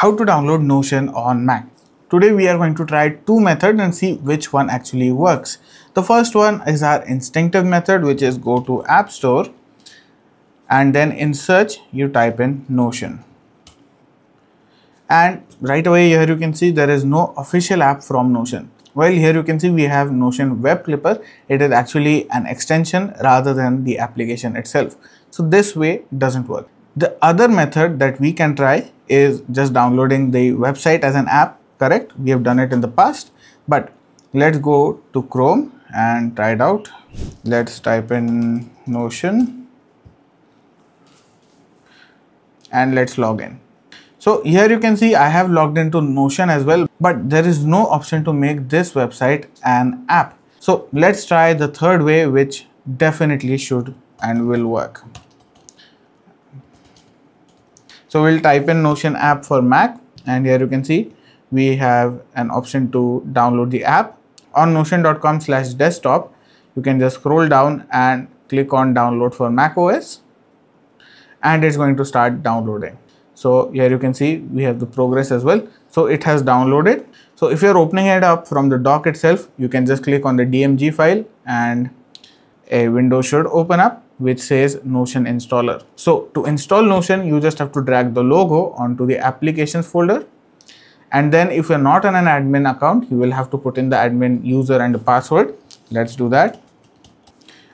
how to download Notion on Mac. Today we are going to try two methods and see which one actually works. The first one is our instinctive method which is go to App Store and then in search you type in Notion. And right away here you can see there is no official app from Notion. Well here you can see we have Notion Web Clipper. It is actually an extension rather than the application itself. So this way doesn't work. The other method that we can try is just downloading the website as an app, correct? We have done it in the past, but let's go to Chrome and try it out. Let's type in Notion and let's log in. So here you can see I have logged into Notion as well, but there is no option to make this website an app. So let's try the third way, which definitely should and will work. So we'll type in Notion app for Mac and here you can see we have an option to download the app on notion.com slash desktop. You can just scroll down and click on download for Mac OS and it's going to start downloading. So here you can see we have the progress as well. So it has downloaded. So if you're opening it up from the dock itself, you can just click on the DMG file and a window should open up which says Notion installer. So to install Notion, you just have to drag the logo onto the applications folder. And then if you're not on an admin account, you will have to put in the admin user and the password. Let's do that.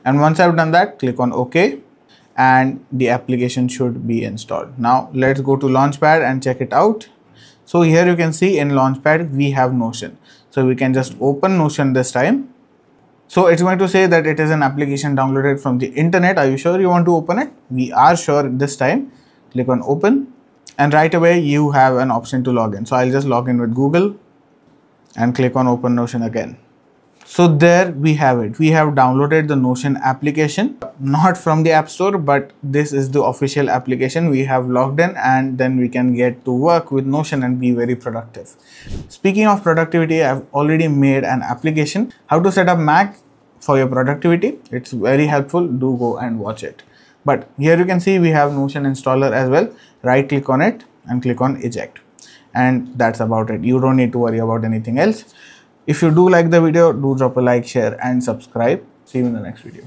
And once I've done that, click on OK and the application should be installed. Now let's go to Launchpad and check it out. So here you can see in Launchpad, we have Notion. So we can just open Notion this time so it's going to say that it is an application downloaded from the internet. Are you sure you want to open it? We are sure this time. Click on open and right away you have an option to log in. So I'll just log in with Google and click on open Notion again. So there we have it. We have downloaded the Notion application, not from the App Store, but this is the official application. We have logged in and then we can get to work with Notion and be very productive. Speaking of productivity, I've already made an application. How to set up Mac for your productivity. It's very helpful. Do go and watch it. But here you can see we have Notion installer as well. Right click on it and click on eject. And that's about it. You don't need to worry about anything else. If you do like the video, do drop a like, share and subscribe. See you in the next video.